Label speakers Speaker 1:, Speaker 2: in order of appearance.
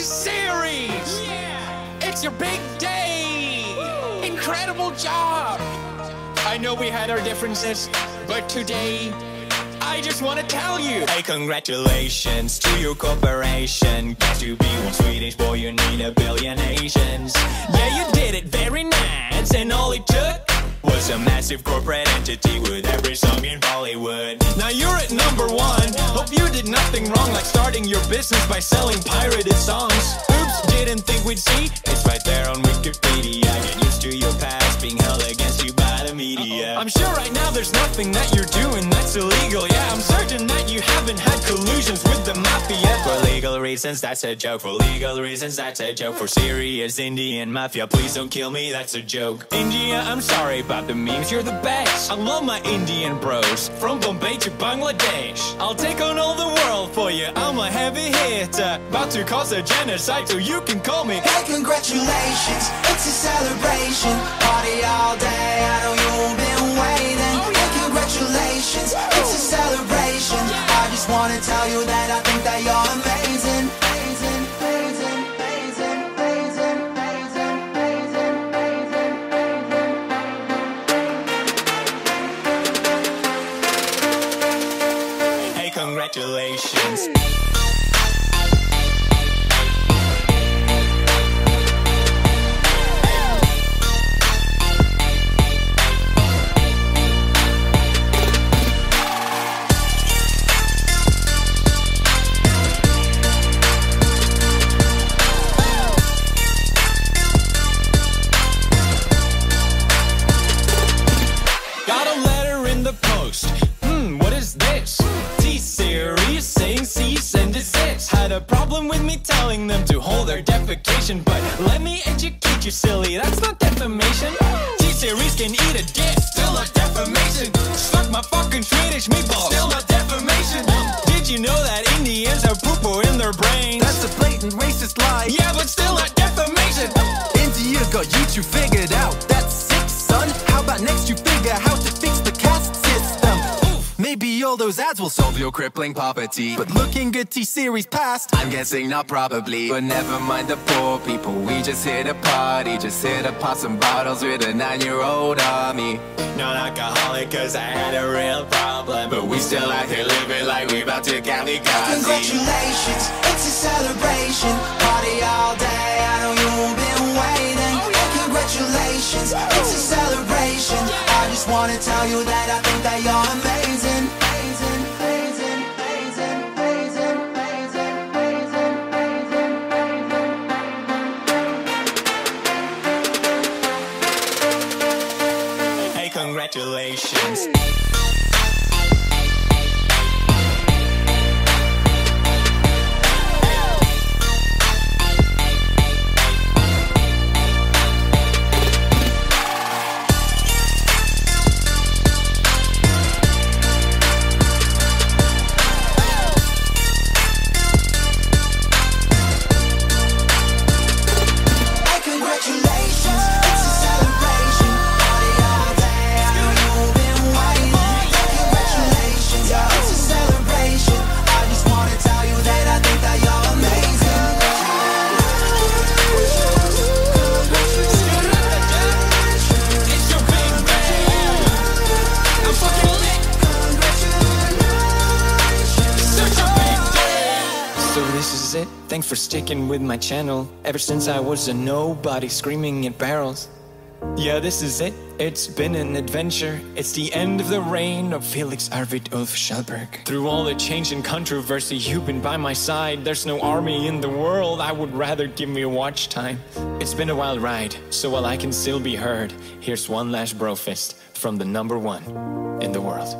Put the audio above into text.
Speaker 1: T-Series! Yeah! It's your big day! Incredible job! I know we had our differences, but today I just want to tell you Hey, congratulations to your corporation Get to be one Swedish boy, you need a billion Asians Yeah, you did it very nice And all it took a massive corporate entity with every song in Bollywood. Now you're at number one. Hope you did nothing wrong Like starting your business by selling pirated songs. Oops, didn't think we'd see. It's right there on Wikipedia. Get used to your past being held against you by the media I'm sure right now there's nothing that you're doing that's illegal. Yeah, I'm certain that you haven't had collusions with the mafia. For legal reasons, that's a joke. For legal reasons, that's a joke. For serious Indian mafia, please don't kill me, that's a joke. India, I'm sorry about the memes, you're the best. I love my Indian bros From Bombay to Bangladesh. I'll take on all the world for you I'm a heavy hitter. About to cause a genocide so you can call me.
Speaker 2: Hey, congratulations, it's a celebration. Party all day, wanna tell you that I think that you're amazing. Amazing, amazing, amazing, amazing, amazing, amazing,
Speaker 1: Hey, congratulations Got a letter in the post. Hmm, what is this? T-Series saying cease and desist. Had a problem with me telling them to hold their defecation, but let me educate you, silly. That's not defamation. T-Series can eat a dick, still a defamation. Suck my fucking Swedish meatballs, still not defamation. Did you know that Indians have poo-poo in their brains?
Speaker 3: That's a blatant racist lie.
Speaker 1: yeah, but still a defamation.
Speaker 3: India got you two figured out. Maybe all those ads will solve your crippling poverty. But looking at T-Series past, I'm guessing not probably. But never mind the poor people, we just here to party. Just here to pop some bottles with a nine-year-old army.
Speaker 1: Not alcoholic, cause I had a real problem. But we still out here living like we about to kamikaze.
Speaker 2: Congratulations, it's a celebration Party all day, I know you've been waiting oh,
Speaker 1: Hey, congratulations,
Speaker 2: it's a celebration I just wanna tell you that I think that you're amazing
Speaker 1: congratulations. It. Thanks for sticking with my channel. Ever since I was a nobody screaming at barrels. Yeah, this is it. It's been an adventure. It's the end of the reign of Felix Arvid Ulf Kjellberg. Through all the change and controversy, you've been by my side. There's no army in the world. I would rather give me a watch time. It's been a wild ride, so while I can still be heard, here's one last bro fist from the number one in the world.